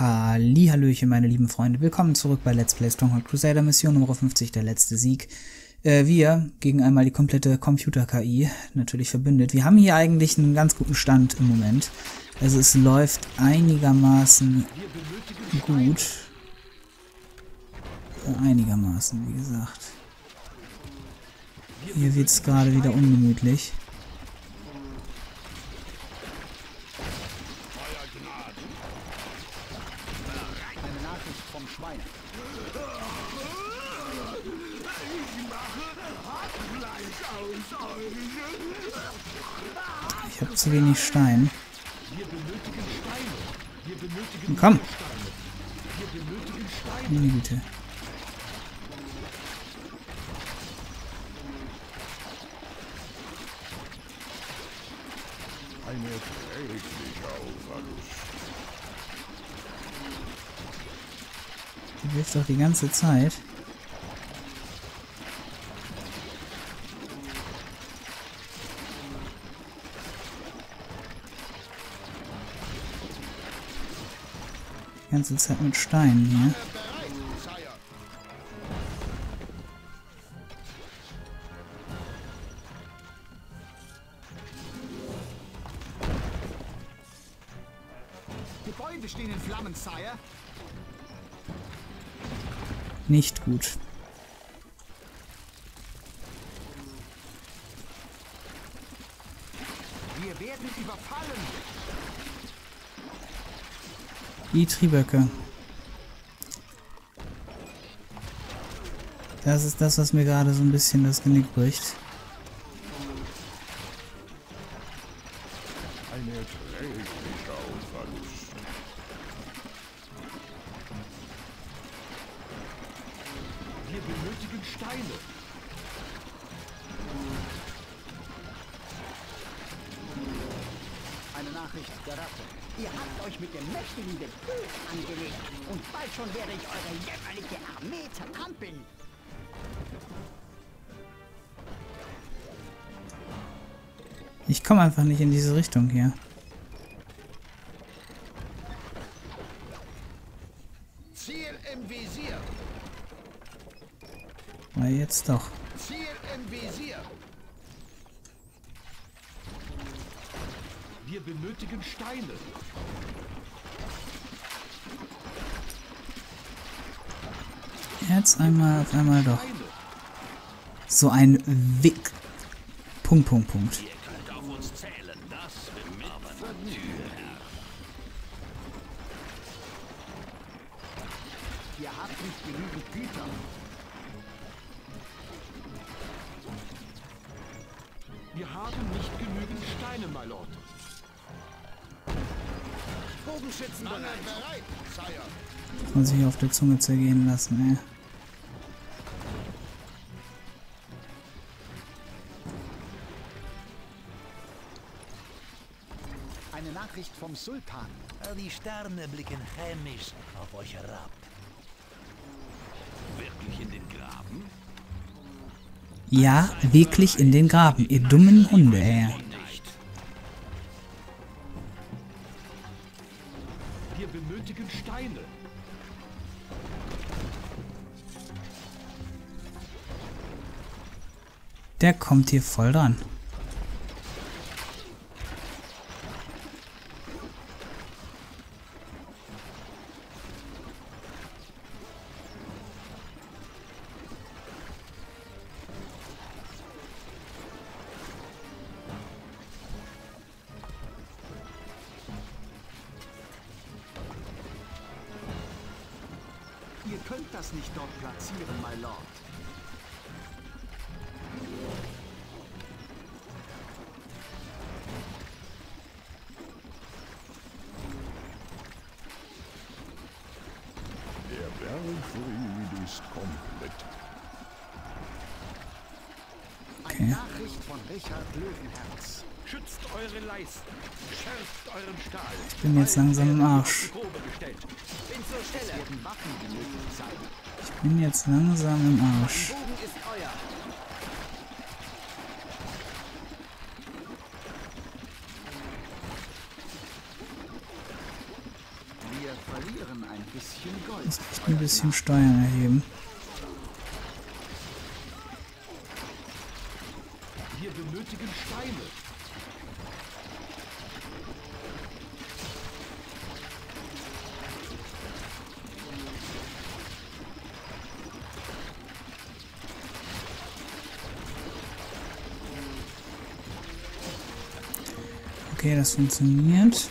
Hallöchen, meine lieben Freunde. Willkommen zurück bei Let's Play Stronghold Crusader Mission Nummer 50, der letzte Sieg. Äh, wir gegen einmal die komplette Computer-KI, natürlich verbündet. Wir haben hier eigentlich einen ganz guten Stand im Moment. Also es läuft einigermaßen gut. Einigermaßen, wie gesagt. Hier wird es gerade wieder ungemütlich. Zu wenig Stein. Komm! Meine Güte. Die wirft doch die ganze Zeit. Ganze Zeit mit Steinen hier. Gebäude stehen in Flammen, Sire. Nicht gut. Wir werden überfallen. Die Trieböcke. Das ist das, was mir gerade so ein bisschen das Genick bricht. Eine Nachricht der Ratte. Ihr habt euch mit dem mächtigen Gefühl angelegt. Und bald schon werde ich eure jämmerliche Armee zertrampeln. Ich komme einfach nicht in diese Richtung hier. Ziel im Visier. Na jetzt doch. Ziel im Visier. Wir benötigen Steine. Jetzt einmal, auf einmal doch. So ein Wick. Punkt, Punkt, Punkt. Ihr könnt auf uns zählen, das mit Vergnügen. Ihr habt nicht genügend Güter. Wir haben nicht genügend Steine, my Lord. Bogenschützen bereit. bereit, Sire. Muss sich auf der Zunge zergehen lassen, ey. Eine Nachricht vom Sultan. Die Sterne blicken hämisch auf euch herab. Wirklich in den Graben? Ja, wirklich in den Graben, ihr dummen Hunde, ey. Der kommt hier voll dran. Richard Löwenherz. Schützt eure Leisten. Schärft euren Stahl. Bin jetzt langsam im Arsch. Probe gestellt. Bin zur Stelle. werden Waffen benötigt sein. Ich bin jetzt langsam im Arsch. Gold. Muss ein bisschen Steuern erheben. Wir benötigen Steine. Okay, das funktioniert.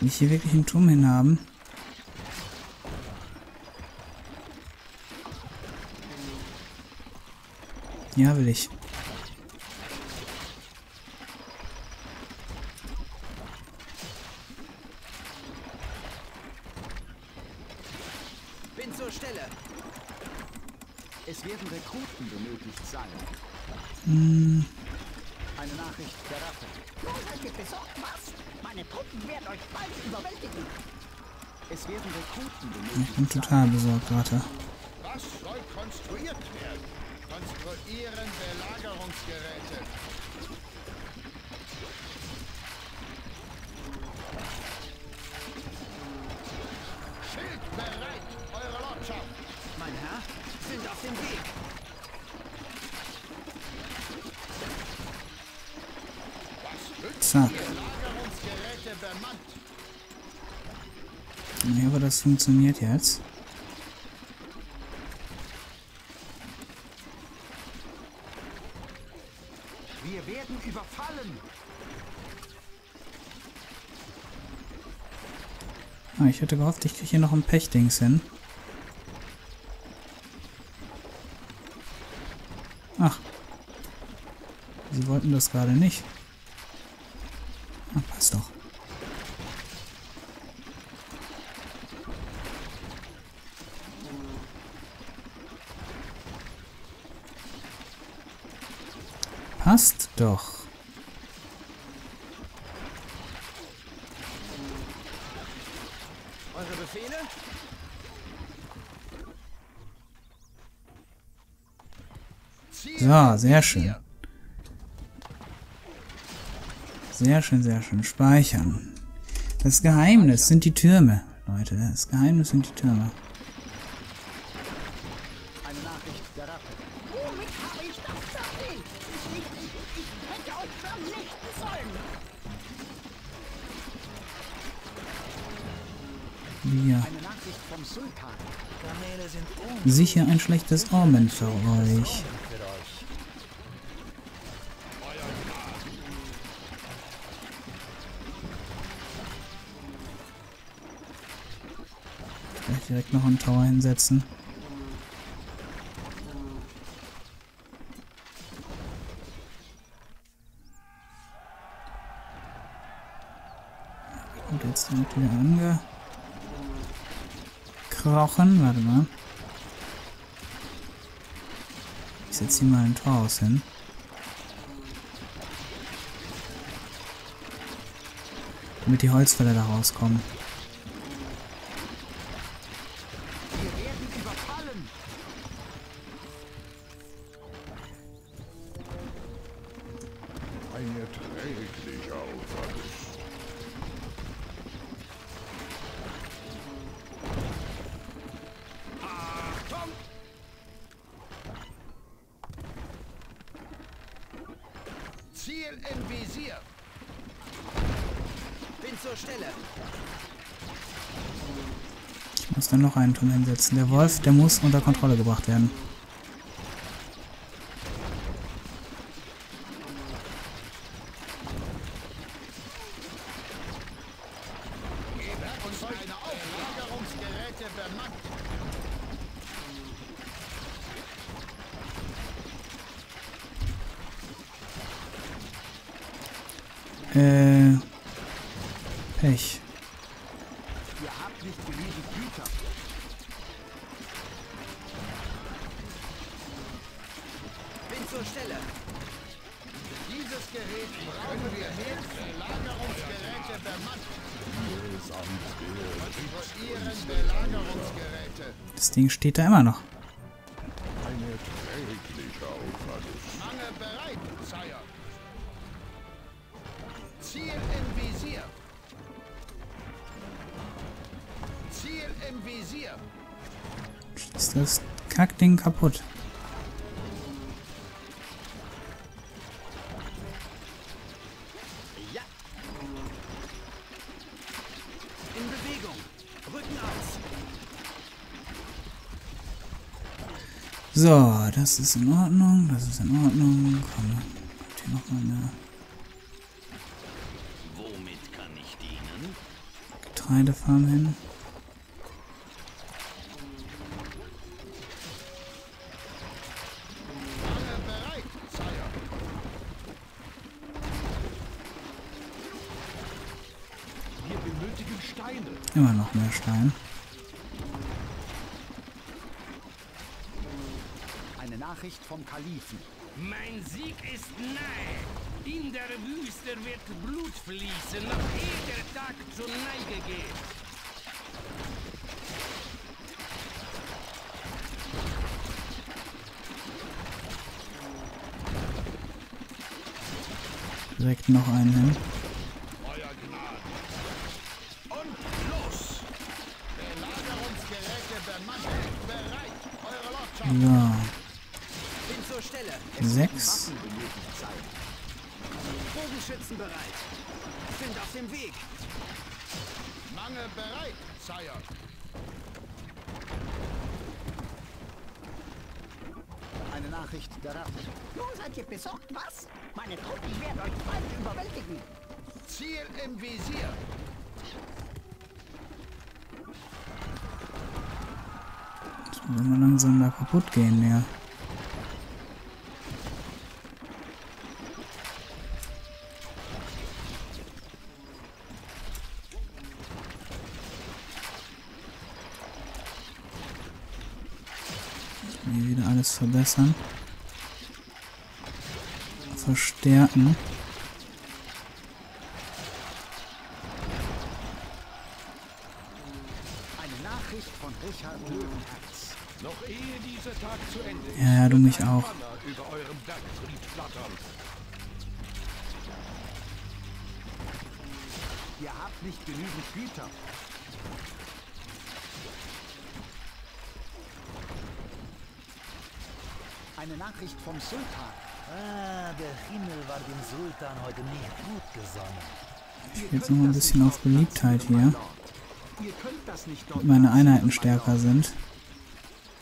Will ich hier wirklich einen Turm hin haben? Ja, will ich. Bin zur Stelle. Es werden Rekruten benötigt sein. Eine Nachricht der Ratte. Nun seid ihr besorgt, was? Meine Truppen werden euch bald überwältigen. Es werden Rekruten Ich benötigt bin total besorgt, warte. Was soll konstruiert werden? Konstruieren Belagerungsgeräte. Schild bereit, Eure Lordschaft. Mein Herr, sind auf dem Weg. Was Zack. Belagerungsgeräte bemannt? Ja, aber das funktioniert jetzt. Wir werden überfallen. Ah, ich hätte gehofft, ich kriege hier noch ein Pechdings hin. Ach. Sie wollten das gerade nicht. Ah, passt doch. Passt doch. Eure Befehle? Ziel So, sehr schön. Sehr schön, sehr schön. Speichern. Das Geheimnis sind die Türme, Leute. Das Geheimnis sind die Türme. Eine Nachricht der Ratte. Ich, hätte euch vernichten sollen. Un Sicher ein schlechtes Omen für euch. für euch. Vielleicht direkt noch einen Tower hinsetzen. Und wieder angekrochen. Warte mal. Ich setze hier mal ein Torhaus hin. Damit die Holzfäller da rauskommen. Zur Stelle. Ich muss dann noch einen Turm hinsetzen. Der Wolf, der muss unter Kontrolle gebracht werden. Das Ding steht da immer noch. Ist das Kackding kaputt? So, das ist in Ordnung. Das ist in Ordnung. Komm, habt hier noch eine Womit kann ich dienen? Getreidefarm hin. Vom Kalifen. Mein Sieg ist nahe. In der Wüste wird Blut fließen, noch ehe der Tag zur Neige geht. Direkt noch einen hin. Bereit. Sind auf dem Weg. Mange bereit, Sire. Eine Nachricht der Ratte. Nun seid ihr besorgt, was? Meine Truppen werden euch bald überwältigen. Ziel im Visier. Das muss immer langsam da kaputt gehen, ja. Zu Ende ist, Ja, ja, du mich auch. Über eurem. Ihr habt nicht genügend Güter. Eine Nachricht vom Sultan. Ah, der Himmel war dem Sultan heute nicht gut gesonnen. Jetzt noch mal ein bisschen auf Beliebtheit hier. Ihr könnt das nicht dort Meine Einheiten stärker sind.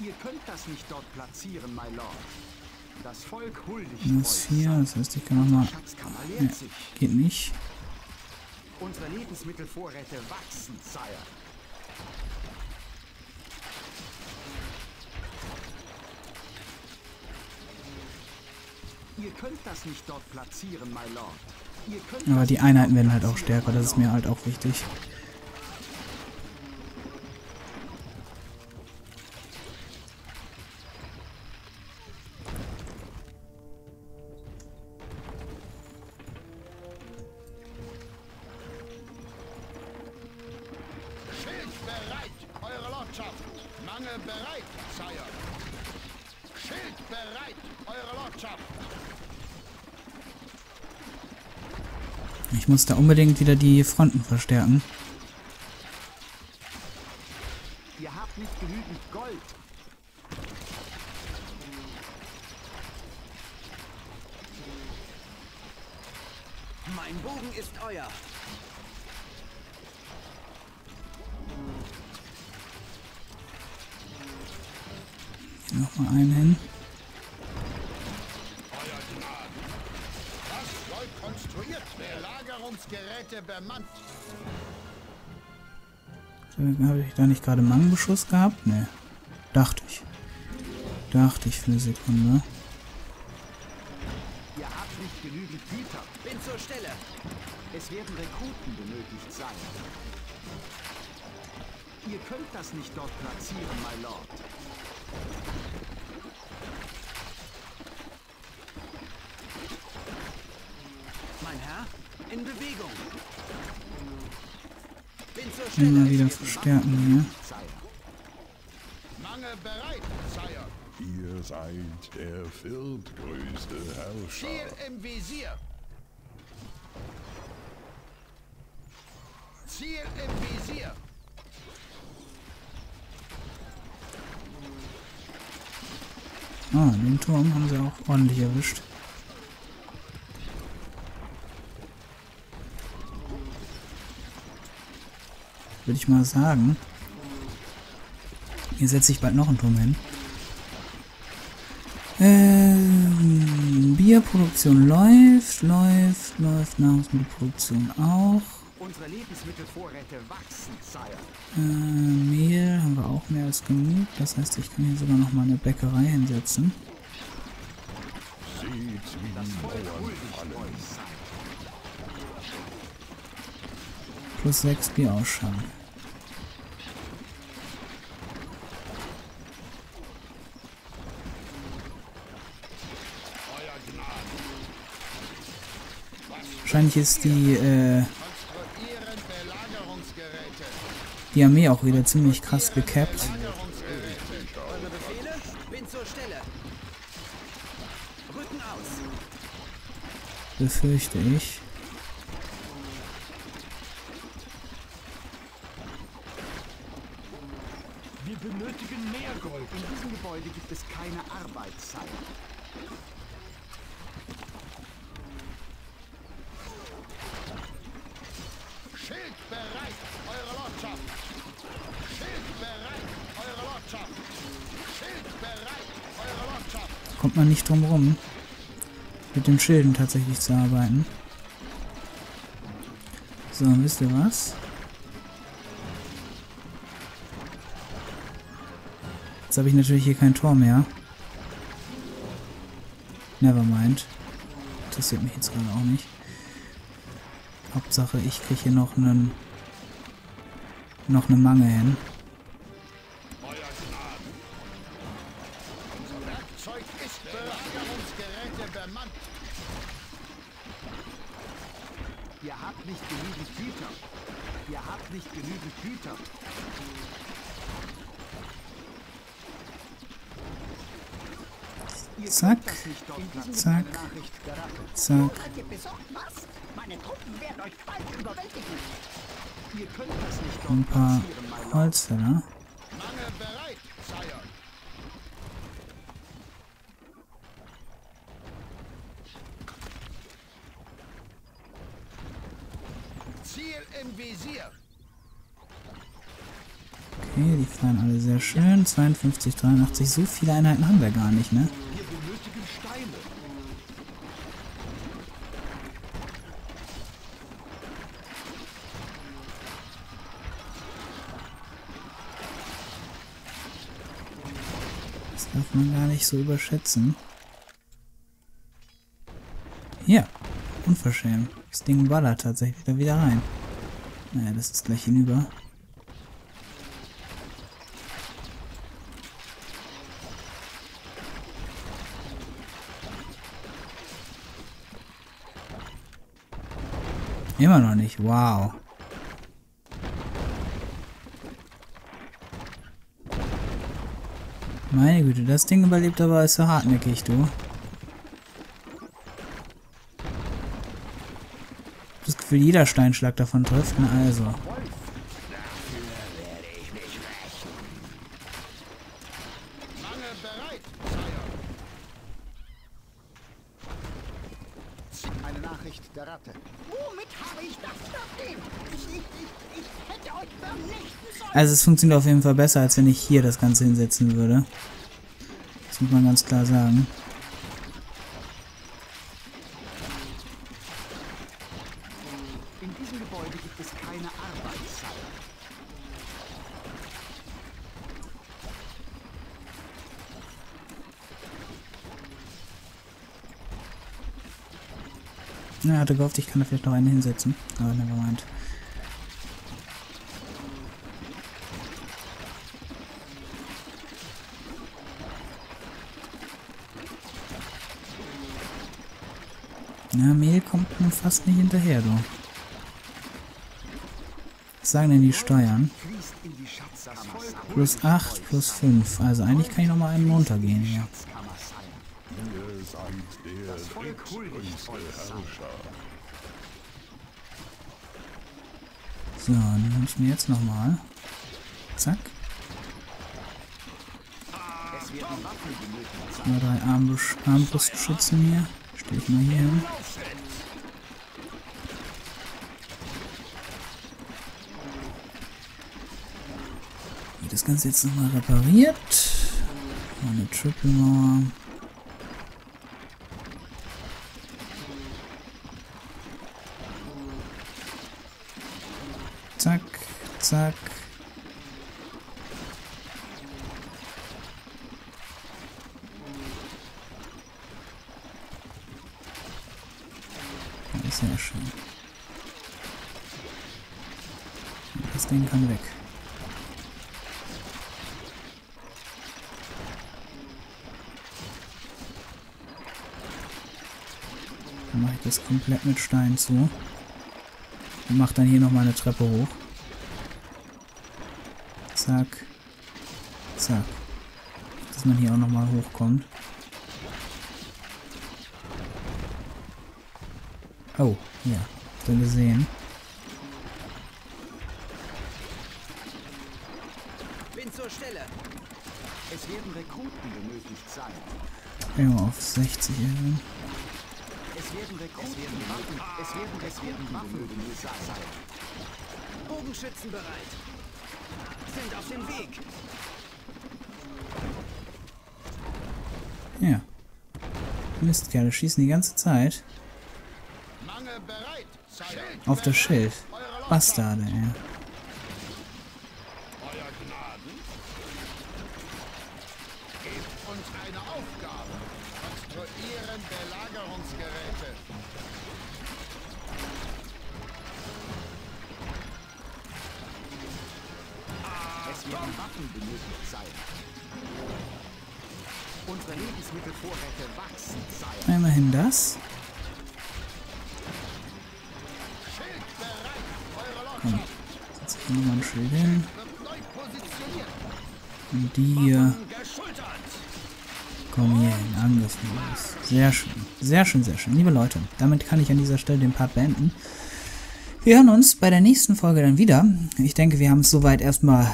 Ihr könnt das nicht dort platzieren, my Lord. Das Volk huldigt Minus euch. 4, das heißt, ich kann nochmal. Ja, geht nicht. Unsere Lebensmittelvorräte wachsen, Sire. Aber das die nicht Einheiten dort werden halt auch platzieren, stärker, das ist mir Lord. halt auch wichtig. Schild bereit, eure Lordschaft. Mange bereit, Sire. Schild bereit, eure Lordschaft. Ich muss da unbedingt wieder die Fronten verstärken. Ihr habt nicht genügend Gold. Mein Bogen ist euer. Hier nochmal einen hin. Werden. Belagerungsgeräte bemannt. Habe ich da nicht gerade Mangenbeschuss gehabt? Ne. Dachte ich. Dachte ich für eine Sekunde. Ihr habt nicht genügend Güter. Bin zur Stelle. Es werden Rekruten benötigt sein. Ihr könnt das nicht dort platzieren, my Lord. Herr. In Bewegung. Bin zur Stelle. Immer wieder verstärken Mange bereit, Sire. Ihr seid der viertgrößte Herrscher. Ziel im Visier. Ziel im Visier. hier. Ah, den Turm haben sie auch ordentlich erwischt. Würde ich mal sagen. Hier setze ich bald noch einen Turm hin. Ähm, Bierproduktion läuft, läuft, läuft. Nahrungsmittelproduktion auch. Unsere Lebensmittelvorräte wachsen, Sire. Äh, Mehl haben wir auch mehr als genug. Das heißt, ich kann hier sogar noch mal eine Bäckerei hinsetzen. Wie. Plus 6 Bierausschank. Wahrscheinlich ist die, äh, die Armee auch wieder ziemlich krass aus. Befürchte ich. Wir benötigen mehr Gold. In diesem Gebäude gibt es keine Arbeit, Sire. Schild bereit, eure Lordschaft. Schild bereit, eure Lordschaft. Schild bereit, eure Lordschaft. Kommt man nicht drum rum, mit den Schilden tatsächlich zu arbeiten. So, wisst ihr was? Jetzt habe ich natürlich hier kein Tor mehr. Nevermind. Interessiert mich jetzt gerade auch nicht. Hauptsache, ich kriege hier noch einen noch eine Mange hin. Mange bereit, Sire. Ziel im Visier. Okay, die fahren alle sehr schön. 52, 83. So viele Einheiten haben wir gar nicht, ne? Wir benötigen Steine. Das darf man gar nicht so überschätzen. Hier. Unverschämt. Das Ding ballert tatsächlich da wieder rein. Naja, das ist gleich hinüber. Immer noch nicht. Wow. Meine Güte, das Ding überlebt aber ist so hartnäckig, du. Das Gefühl, jeder Steinschlag davon trifft. Na also. Mange bereit, Sire. Eine Nachricht der Ratte. Womit habe ich das verdient? Ich, ich, ich, ich hätte euch vernichten sollen. Also es funktioniert auf jeden Fall besser, als wenn ich hier das Ganze hinsetzen würde. Das muss man ganz klar sagen. In diesem Gebäude gibt es keine Arbeit, Sire. Ja, hatte gehofft, ich kann da vielleicht noch eine hinsetzen. Aber nevermind. Na, Mehl kommt nun fast nicht hinterher, du. Was sagen denn die Steuern? Plus 8, plus 5. Also eigentlich kann ich noch mal einen runtergehen hier. So, dann nehme ich mir jetzt nochmal. Zack. Mal drei Armbrust Armbrustschützen hier. Stelle ich mal hier hin. Das Ganze jetzt nochmal repariert. Eine Triple Mauer. Zack, zack. Ja, Sehr schön. Das Ding kann weg. Dann mache ich das komplett mit Stein zu. Und mach dann hier nochmal eine Treppe hoch. Zack. Zack. Dass man hier auch nochmal hochkommt. Oh, ja. Habt ihr gesehen? Bin zur Stelle. Es werden Rekruten benötigt sein. Immer auf 60 erhöhen. Es werden Rekruten. Es werden Rekruten Waffen benötigt sein. Bogenschützen bereit. Sind auf dem Weg. Ja. Mistkerle schießen die ganze Zeit Mange bereit. Sire. auf das Schild. Bastarde, ey. Euer Gnaden. Gebt uns eine Aufgabe. Konstruieren Belagerungsgeräte. Es werden Waffen benötigt sein. Unsere Lebensmittelvorräte wachsen, Sire. Immerhin das. Komm. Setz hier nochmal ein Schild hin. Und die hier kommen hier in Angriffsmodus. Sehr schön. Sehr schön, sehr schön. Liebe Leute, damit kann ich an dieser Stelle den Part beenden. Wir hören uns bei der nächsten Folge dann wieder. Ich denke, wir haben es soweit erstmal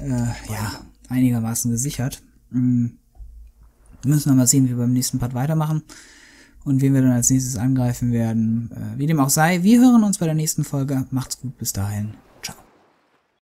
äh, ja, einigermaßen gesichert. Mm. Wir müssen mal sehen, wie wir beim nächsten Part weitermachen und wen wir dann als nächstes angreifen werden. Äh, wie dem auch sei, wir hören uns bei der nächsten Folge. Macht's gut, bis dahin.